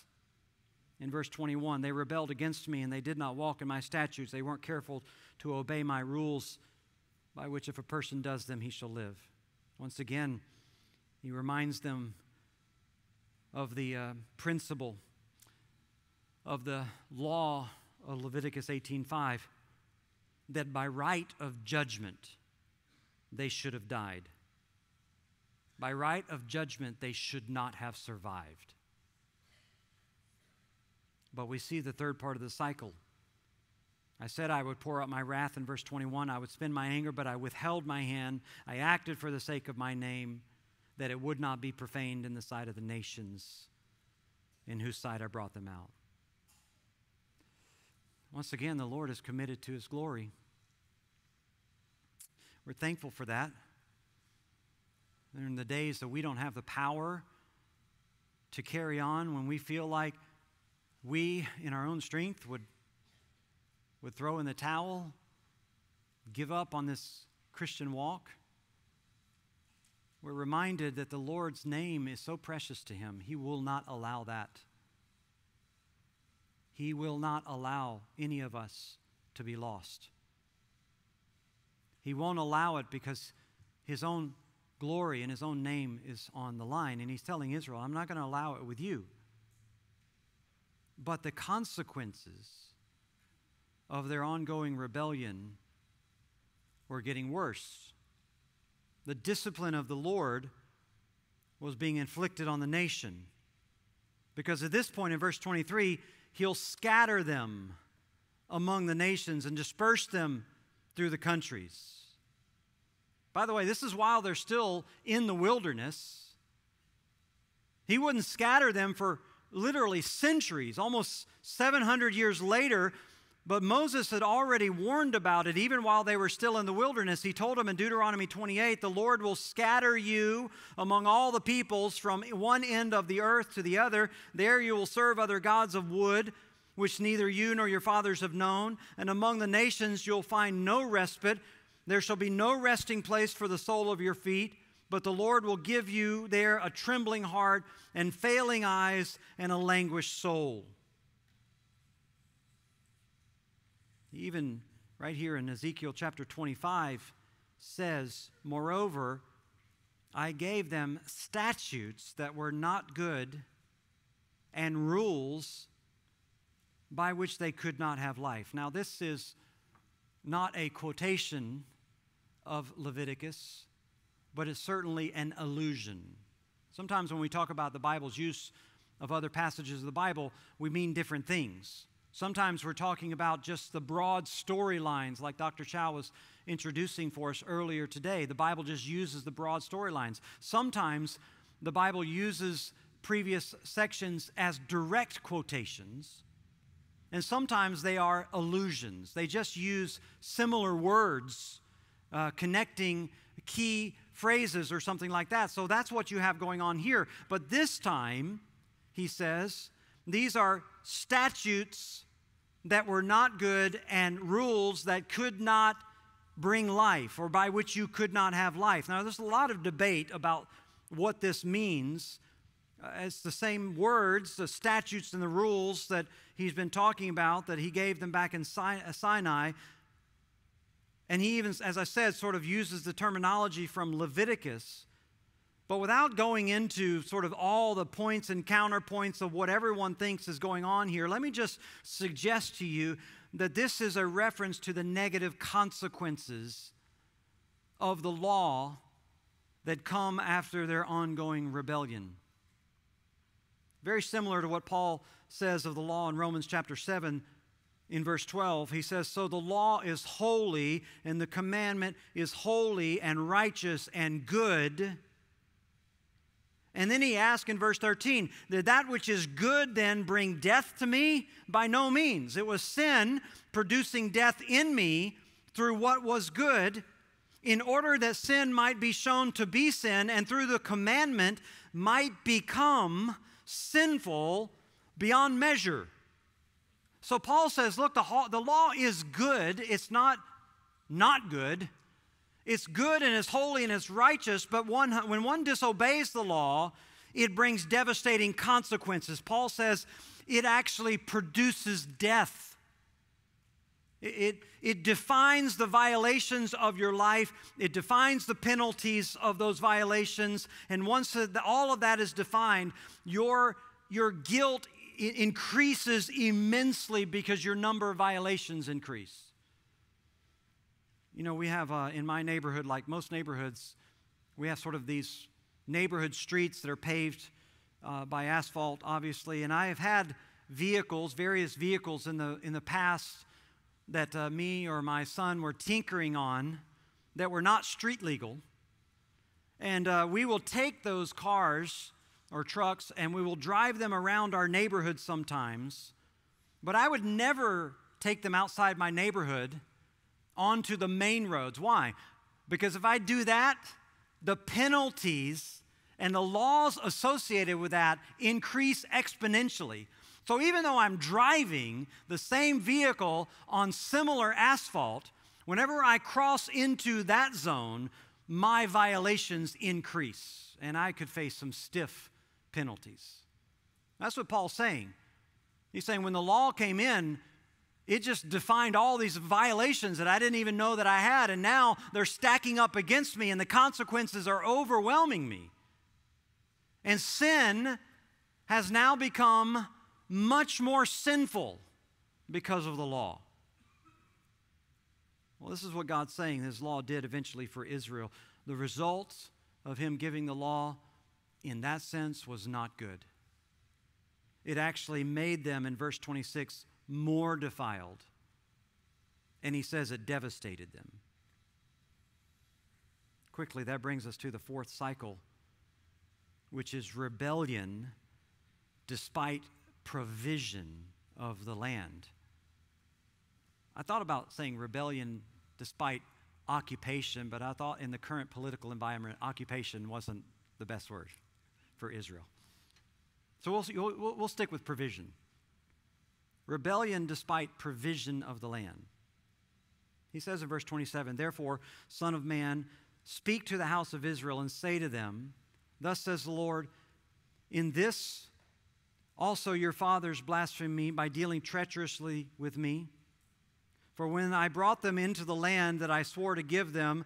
[SPEAKER 1] In verse 21, they rebelled against me and they did not walk in my statutes. They weren't careful to obey my rules, by which if a person does them, he shall live. Once again, he reminds them of the uh, principle of the law of Leviticus 18:5 that by right of judgment they should have died. By right of judgment they should not have survived. But we see the third part of the cycle. I said I would pour out my wrath in verse 21. I would spend my anger, but I withheld my hand. I acted for the sake of my name that it would not be profaned in the sight of the nations in whose sight I brought them out. Once again, the Lord is committed to his glory. We're thankful for that. in the days that we don't have the power to carry on, when we feel like we, in our own strength, would, would throw in the towel, give up on this Christian walk we're reminded that the Lord's name is so precious to him, he will not allow that. He will not allow any of us to be lost. He won't allow it because his own glory and his own name is on the line. And he's telling Israel, I'm not going to allow it with you. But the consequences of their ongoing rebellion were getting worse the discipline of the Lord was being inflicted on the nation. Because at this point in verse 23, he'll scatter them among the nations and disperse them through the countries. By the way, this is while they're still in the wilderness. He wouldn't scatter them for literally centuries. Almost 700 years later, But Moses had already warned about it even while they were still in the wilderness. He told them in Deuteronomy 28 the Lord will scatter you among all the peoples from one end of the earth to the other. There you will serve other gods of wood, which neither you nor your fathers have known. And among the nations you'll find no respite. There shall be no resting place for the sole of your feet. But the Lord will give you there a trembling heart and failing eyes and a languished soul. Even right here in Ezekiel chapter 25 says, Moreover, I gave them statutes that were not good and rules by which they could not have life. Now, this is not a quotation of Leviticus, but it's certainly an allusion. Sometimes when we talk about the Bible's use of other passages of the Bible, we mean different things. Sometimes we're talking about just the broad storylines, like Dr. Chou was introducing for us earlier today. The Bible just uses the broad storylines. Sometimes the Bible uses previous sections as direct quotations, and sometimes they are allusions. They just use similar words uh, connecting key phrases or something like that. So that's what you have going on here. But this time, he says, these are statutes that were not good and rules that could not bring life or by which you could not have life. Now, there's a lot of debate about what this means. Uh, it's the same words, the statutes and the rules that he's been talking about that he gave them back in uh, Sinai. And he even, as I said, sort of uses the terminology from Leviticus but without going into sort of all the points and counterpoints of what everyone thinks is going on here, let me just suggest to you that this is a reference to the negative consequences of the law that come after their ongoing rebellion. Very similar to what Paul says of the law in Romans chapter 7 in verse 12. He says, So the law is holy, and the commandment is holy and righteous and good and then he asks in verse 13, Did that which is good then bring death to me? By no means. It was sin producing death in me through what was good, in order that sin might be shown to be sin, and through the commandment might become sinful beyond measure. So Paul says, Look, the, the law is good, it's not not good. It's good and it's holy and it's righteous, but one, when one disobeys the law, it brings devastating consequences. Paul says it actually produces death. It, it, defines the violations of your life, it defines the penalties of those violations, and once all of that is defined, your, your guilt increases immensely because your number of violations increase. You know, we have uh, in my neighborhood, like most neighborhoods, we have sort of these neighborhood streets that are paved uh, by asphalt, obviously. And I have had vehicles, various vehicles in the, in the past that uh, me or my son were tinkering on that were not street legal. And uh, we will take those cars or trucks and we will drive them around our neighborhood sometimes. But I would never take them outside my neighborhood onto the main roads. Why? Because if I do that, the penalties and the laws associated with that increase exponentially. So even though I'm driving the same vehicle on similar asphalt, whenever I cross into that zone, my violations increase and I could face some stiff penalties. That's what Paul's saying. He's saying when the law came in, it just defined all these violations that I didn't even know that I had, and now they're stacking up against me, and the consequences are overwhelming me. And sin has now become much more sinful because of the law. Well, this is what God's saying His law did eventually for Israel. The result of Him giving the law in that sense was not good. It actually made them, in verse 26, more defiled. And he says it devastated them. Quickly, that brings us to the fourth cycle, which is rebellion despite provision of the land. I thought about saying rebellion despite occupation, but I thought in the current political environment, occupation wasn't the best word for Israel. So we'll, we'll, we'll stick with provision. Rebellion despite provision of the land. He says in verse 27 Therefore, Son of Man, speak to the house of Israel and say to them, Thus says the Lord, in this also your fathers blasphemed me by dealing treacherously with me. For when I brought them into the land that I swore to give them,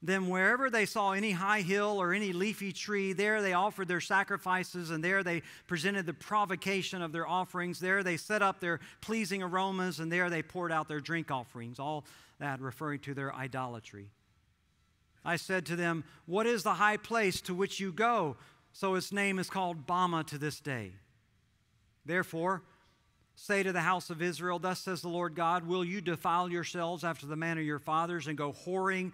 [SPEAKER 1] then wherever they saw any high hill or any leafy tree, there they offered their sacrifices, and there they presented the provocation of their offerings. There they set up their pleasing aromas, and there they poured out their drink offerings, all that referring to their idolatry. I said to them, What is the high place to which you go? So its name is called Bamah to this day. Therefore, say to the house of Israel, Thus says the Lord God, Will you defile yourselves after the manner of your fathers and go whoring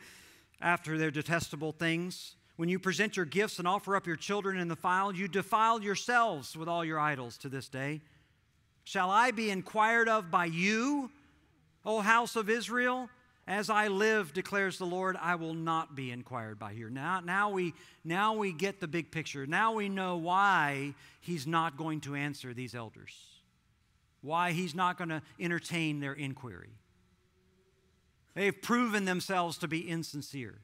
[SPEAKER 1] after their detestable things? When you present your gifts and offer up your children in the file, you defile yourselves with all your idols to this day. Shall I be inquired of by you, O house of Israel? As I live, declares the Lord, I will not be inquired by you. Now, now, we, now we get the big picture. Now we know why he's not going to answer these elders, why he's not going to entertain their inquiry. They've proven themselves to be insincere.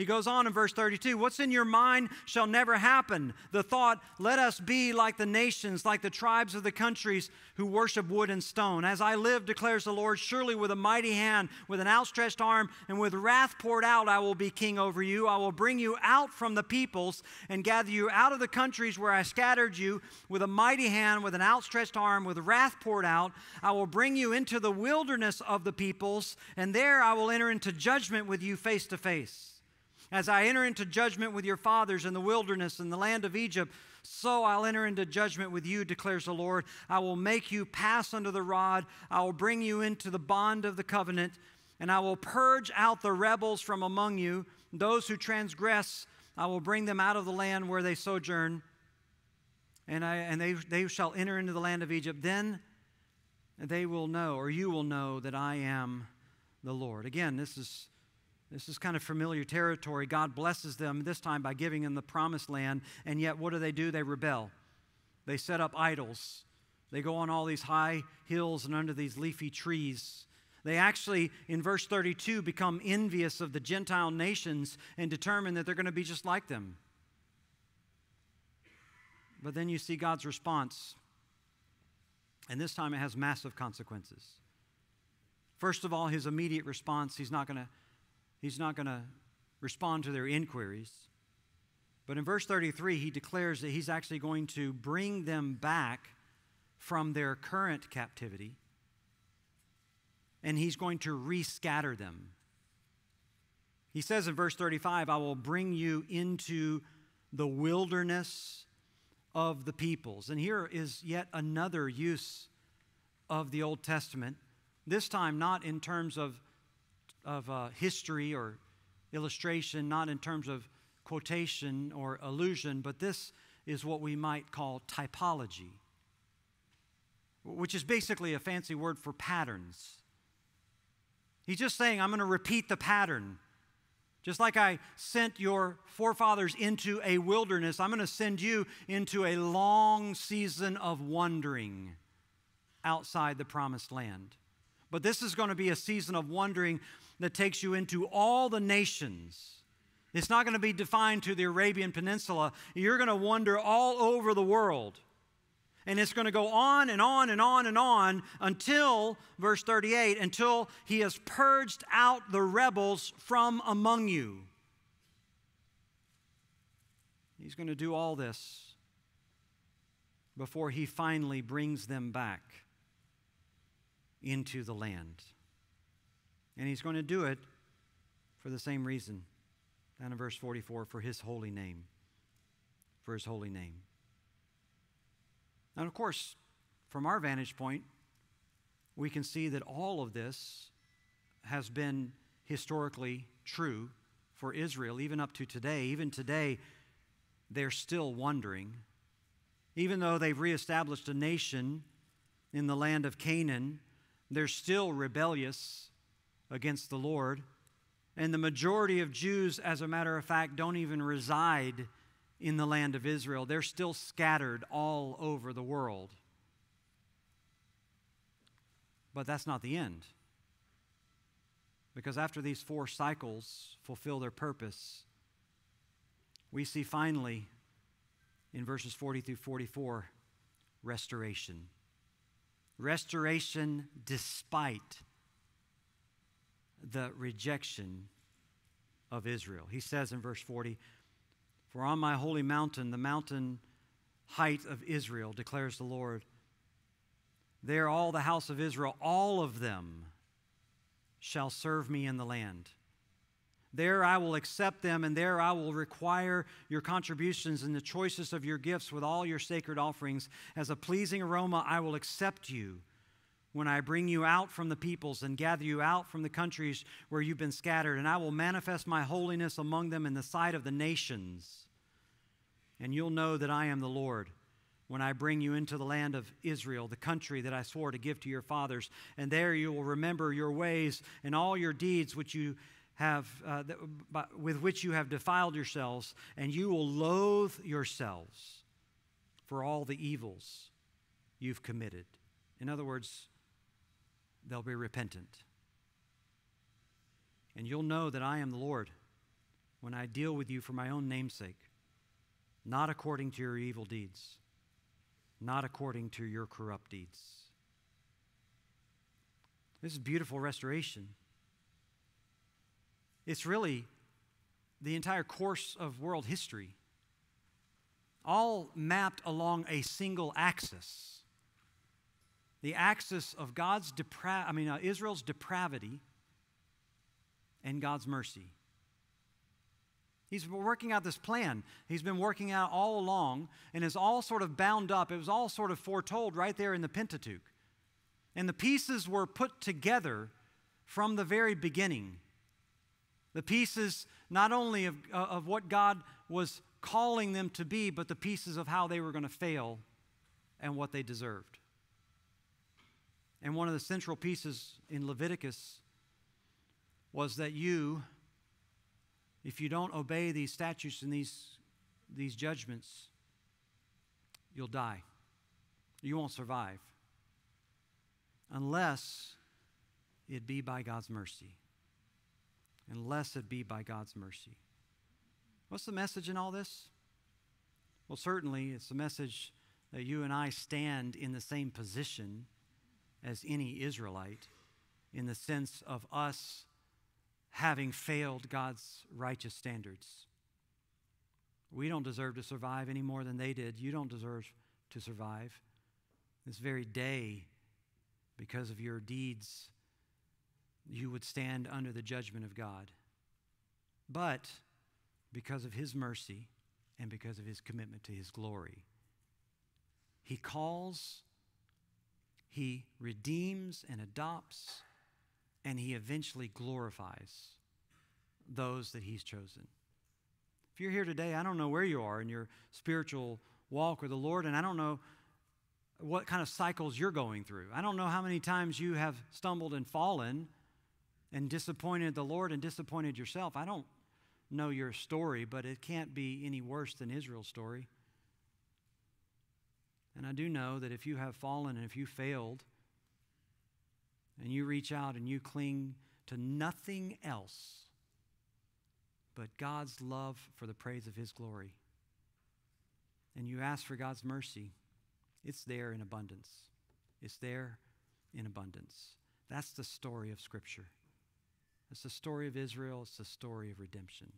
[SPEAKER 1] He goes on in verse 32 What's in your mind shall never happen. The thought, let us be like the nations, like the tribes of the countries who worship wood and stone. As I live, declares the Lord, surely with a mighty hand, with an outstretched arm, and with wrath poured out, I will be king over you. I will bring you out from the peoples and gather you out of the countries where I scattered you with a mighty hand, with an outstretched arm, with wrath poured out. I will bring you into the wilderness of the peoples, and there I will enter into judgment with you face to face. As I enter into judgment with your fathers in the wilderness in the land of Egypt, so I'll enter into judgment with you, declares the Lord. I will make you pass under the rod. I will bring you into the bond of the covenant, and I will purge out the rebels from among you. Those who transgress, I will bring them out of the land where they sojourn, and, I, and they, they shall enter into the land of Egypt. Then they will know, or you will know, that I am the Lord. Again, this is this is kind of familiar territory. God blesses them this time by giving them the promised land, and yet what do they do? They rebel. They set up idols. They go on all these high hills and under these leafy trees. They actually, in verse 32, become envious of the Gentile nations and determine that they're going to be just like them. But then you see God's response, and this time it has massive consequences. First of all, his immediate response, he's not going to He's not going to respond to their inquiries. But in verse 33, he declares that he's actually going to bring them back from their current captivity and he's going to rescatter them. He says in verse 35, I will bring you into the wilderness of the peoples. And here is yet another use of the Old Testament, this time not in terms of of uh, history or illustration, not in terms of quotation or allusion, but this is what we might call typology, which is basically a fancy word for patterns. He's just saying, I'm going to repeat the pattern. Just like I sent your forefathers into a wilderness, I'm going to send you into a long season of wandering outside the promised land. But this is going to be a season of wandering that takes you into all the nations. It's not going to be defined to the Arabian Peninsula. You're going to wander all over the world. And it's going to go on and on and on and on until, verse 38, until he has purged out the rebels from among you. He's going to do all this before he finally brings them back into the land. And he's going to do it for the same reason. Down in verse 44 for his holy name. For his holy name. And of course, from our vantage point, we can see that all of this has been historically true for Israel, even up to today. Even today, they're still wondering. Even though they've reestablished a nation in the land of Canaan, They're still rebellious against the Lord. And the majority of Jews, as a matter of fact, don't even reside in the land of Israel. They're still scattered all over the world. But that's not the end. Because after these four cycles fulfill their purpose, we see finally in verses 40 through 44 restoration. Restoration despite the rejection of Israel. He says in verse 40, For on my holy mountain, the mountain height of Israel, declares the Lord, there all the house of Israel, all of them, shall serve me in the land. There I will accept them, and there I will require your contributions and the choicest of your gifts with all your sacred offerings. As a pleasing aroma, I will accept you when I bring you out from the peoples and gather you out from the countries where you've been scattered, and I will manifest my holiness among them in the sight of the nations. And you'll know that I am the Lord when I bring you into the land of Israel, the country that I swore to give to your fathers. And there you will remember your ways and all your deeds which you have, uh, with which you have defiled yourselves, and you will loathe yourselves for all the evils you've committed. In other words, they'll be repentant. And you'll know that I am the Lord when I deal with you for my own namesake, not according to your evil deeds, not according to your corrupt deeds. This is beautiful restoration. It's really the entire course of world history, all mapped along a single axis. The axis of God's depra- I mean uh, Israel's depravity and God's mercy. He's been working out this plan. He's been working out all along and is all sort of bound up. It was all sort of foretold right there in the Pentateuch. And the pieces were put together from the very beginning. The pieces, not only of, uh, of what God was calling them to be, but the pieces of how they were going to fail and what they deserved. And one of the central pieces in Leviticus was that you, if you don't obey these statutes and these, these judgments, you'll die. You won't survive unless it be by God's mercy unless it be by God's mercy. What's the message in all this? Well, certainly it's the message that you and I stand in the same position as any Israelite in the sense of us having failed God's righteous standards. We don't deserve to survive any more than they did. You don't deserve to survive. This very day, because of your deeds, you would stand under the judgment of God. But because of his mercy and because of his commitment to his glory, he calls, he redeems and adopts, and he eventually glorifies those that he's chosen. If you're here today, I don't know where you are in your spiritual walk with the Lord, and I don't know what kind of cycles you're going through. I don't know how many times you have stumbled and fallen and disappointed the Lord and disappointed yourself. I don't know your story, but it can't be any worse than Israel's story. And I do know that if you have fallen and if you failed, and you reach out and you cling to nothing else but God's love for the praise of His glory, and you ask for God's mercy, it's there in abundance. It's there in abundance. That's the story of Scripture. It's the story of Israel, it's the story of redemption.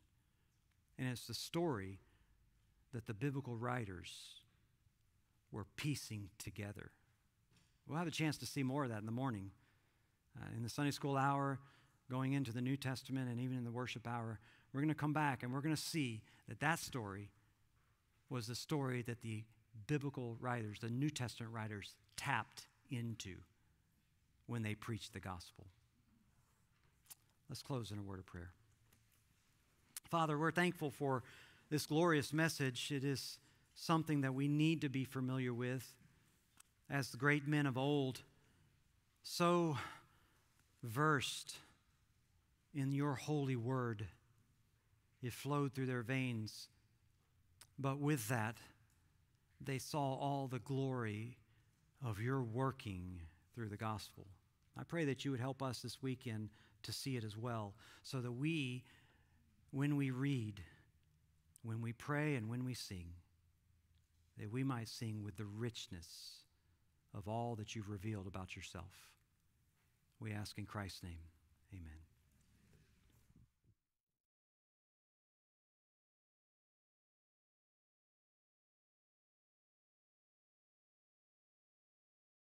[SPEAKER 1] And it's the story that the biblical writers were piecing together. We'll have a chance to see more of that in the morning. Uh, in the Sunday school hour, going into the New Testament, and even in the worship hour, we're going to come back and we're going to see that that story was the story that the biblical writers, the New Testament writers, tapped into when they preached the gospel. Let's close in a word of prayer. Father, we're thankful for this glorious message. It is something that we need to be familiar with. As the great men of old so versed in your holy word. It flowed through their veins. But with that, they saw all the glory of your working through the gospel. I pray that you would help us this weekend to see it as well, so that we, when we read, when we pray, and when we sing, that we might sing with the richness of all that you've revealed about yourself. We ask in Christ's name, amen.